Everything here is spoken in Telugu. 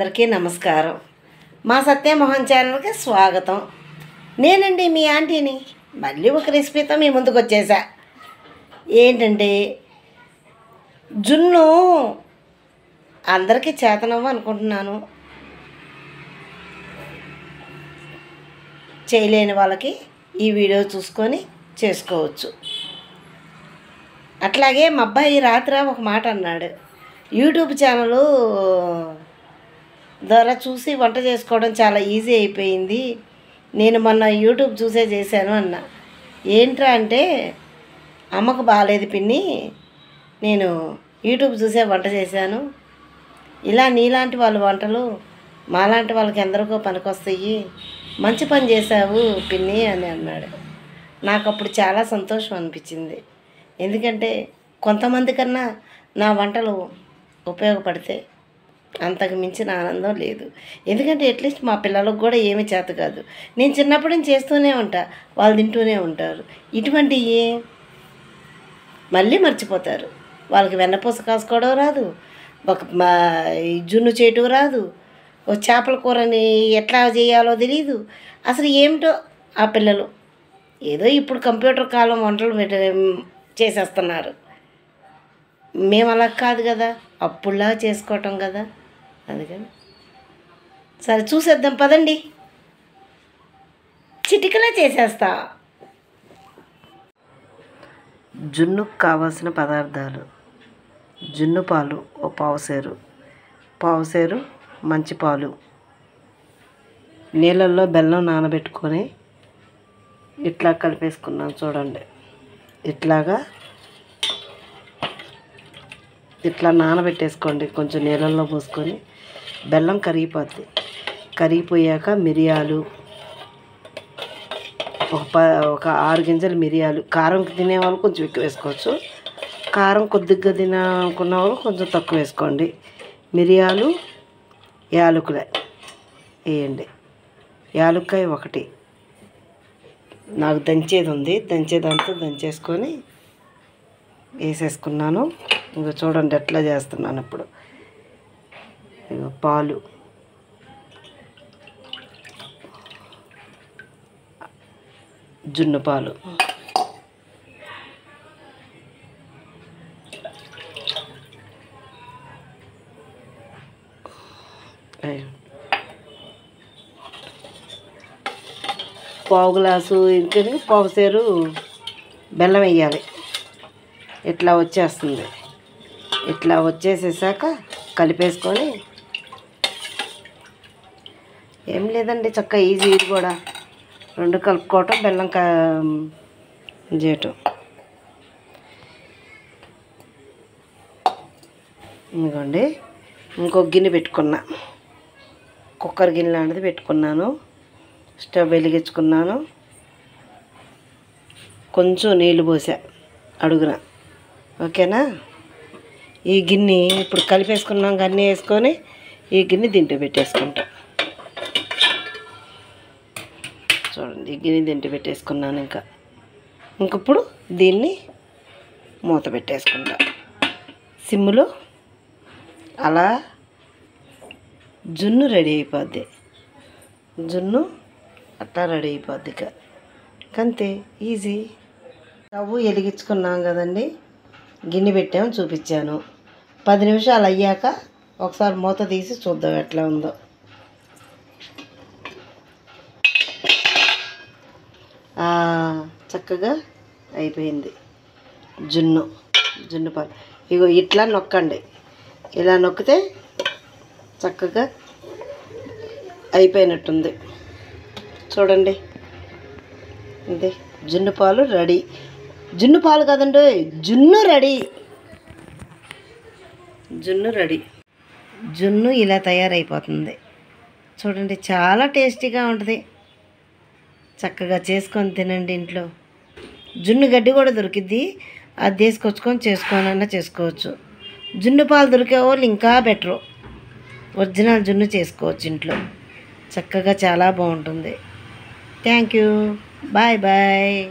అందరికీ నమస్కారం. మా సత్యమోహన్ ఛానల్కి స్వాగతం. నేనండి మీ ఆంటీని. మళ్ళీ ఒక రెసిపీతో మీ ముందుకు వచ్చేసా. ఏంటంటే జున్ను అందరికీ చేతనవ్వ అనుకుంటున్నాను. చేయలేని వాళ్ళకి ఈ వీడియో చూసుకొని చేసుకోవచ్చు. అట్లాగే మా అబ్బాయి రాత్రి ఒక మాట అన్నాడు. యూట్యూబ్ ఛానల్ ద్వారా చూసి వంట చేసుకోవడం చాలా ఈజీ అయిపోయింది. నేను మొన్న యూట్యూబ్ చూసే చేశాను అన్న. ఏంట్రా అంటే అమ్మకు బాగాలేదు పిన్ని నేను యూట్యూబ్ చూసే వంట చేశాను. ఇలా నీలాంటి వాళ్ళ వంటలు మాలాంటి వాళ్ళకి ఎందరికో పనికొస్తాయి. మంచి పని చేశావు పిన్ని అని అన్నాడు. నాకు అప్పుడు చాలా సంతోషం అనిపించింది. ఎందుకంటే కొంతమంది కన్నా నా వంటలు ఉపయోగపడితే అంతకు మించిన ఆనందం లేదు. ఎందుకంటే అట్లీస్ట్ మా పిల్లలకు కూడా ఏమీ చేత కాదు. నేను చిన్నప్పటి నుంచి చేస్తూనే ఉంటా. వాళ్ళు తింటూనే ఉంటారు. ఇటువంటివి మళ్ళీ మర్చిపోతారు. వాళ్ళకి వెన్నపూస కాసుకోవడం రాదు. ఒక మా జున్ను చేయటం రాదు. ఓ చేపల కూరని ఎట్లా చేయాలో తెలియదు అసలు ఏమిటో ఆ పిల్లలు ఏదో ఇప్పుడు కంప్యూటర్ కాలం వంటలు చేసేస్తున్నారు. మేము అలా కాదు కదా అప్పుడులా చేసుకోవటం కదా. అందుకని. సరే చూసేద్దాం పదండి. చిటికలా చేసేస్తా. జున్నుకు కావాల్సిన పదార్థాలు. జున్ను పాలు ఓ పావుసేరు పావుసేరు మంచి పాలు. నీళ్ళల్లో బెల్లం నానబెట్టుకొని ఇట్లా కలిపేసుకున్నాను చూడండి. ఇట్లాగా ఇట్లా నానబెట్టేసుకోండి కొంచెం నీళ్ళల్లో పోసుకొని. బెల్లం కరిగిపోద్ది. కరిగిపోయాక మిరియాలు ఒక ప ఒక ఆరు గింజలు మిరియాలు. కారం తినే వాళ్ళు కొంచెం ఎక్కువ వేసుకోవచ్చు. కారం కొద్దిగా తినాలనుకున్న వాళ్ళు కొంచెం తక్కువ వేసుకోండి. మిరియాలు యాలకులే వేయండి. యాలుక్కాయ ఒకటి. నాకు దంచేది ఉంది. దంచేదంతా దంచేసుకొని వేసేసుకున్నాను. ఇంకా చూడండి ఎట్లా చేస్తున్నాను ఇప్పుడు. ఇగో పాలు. జున్ను పాలు. పావు గ్లాసు ఇంకా పావు సేరు బెల్లం వేయాలి. ఇట్లా వచ్చేస్తుంది? ఇట్లా వచ్చేసేసాక కలిపేసుకొని. ఏం లేదండి చక్క ఈజీ ఇది కూడా. రెండు కలుపుకోవటం బెల్లం కా చేయటం ఇదిగోండి ఇంకొక గిన్నె పెట్టుకున్నా. కుక్కర్ గిన్నె లాంటిది పెట్టుకున్నాను. స్టవ్ వెలిగించుకున్నాను. కొంచెం నీళ్ళు పోసా అడుగున. ఓకేనా? ఈ గిన్నె ఇప్పుడు కలిపేసుకున్నాం అన్నీ వేసుకొని ఈ గిన్నె దింటి పెట్టేసుకుంటాం. చూడండి ఈ గిన్నె దింటి పెట్టేసుకున్నాను ఇంకా. ఇంకప్పుడు దీన్ని మూత పెట్టేసుకుంటా. సిమ్ములో అలా జున్ను రెడీ అయిపోద్ది. జున్ను అట్లా రెడీ అయిపోద్ది ఇక. అంతే ఈజీ. స్టవ్ వెలిగించుకున్నాం కదండి. గిన్నె పెట్టాము చూపించాను. పది నిమిషాలు అయ్యాక ఒకసారి మూత తీసి చూద్దాం ఎట్లా ఉందో. చక్కగా అయిపోయింది. జున్ను జున్ను పాలు. ఇగో ఇట్లా నొక్కండి. ఇలా నొక్కితే చక్కగా అయిపోయినట్టుంది. చూడండి. ఇది జున్ను పాలు రెడీ. జున్ను పాలు కదండి జున్ను రెడీ. జున్ను రెడీ. జున్ను ఇలా తయారైపోతుంది. చూడండి చాలా టేస్టీగా ఉంటుంది. చక్కగా చేసుకొని తినండి ఇంట్లో. జున్ను గడ్డి కూడా దొరికిద్ది. అది తీసుకొచ్చుకొని చేసుకోనన్నా చేసుకోవచ్చు. జున్ను పాలు దొరికే వాళ్ళు ఇంకా బెటరు. ఒరిజినల్ జున్ను చేసుకోవచ్చు ఇంట్లో. చక్కగా చాలా బాగుంటుంది. Thank you. Bye bye.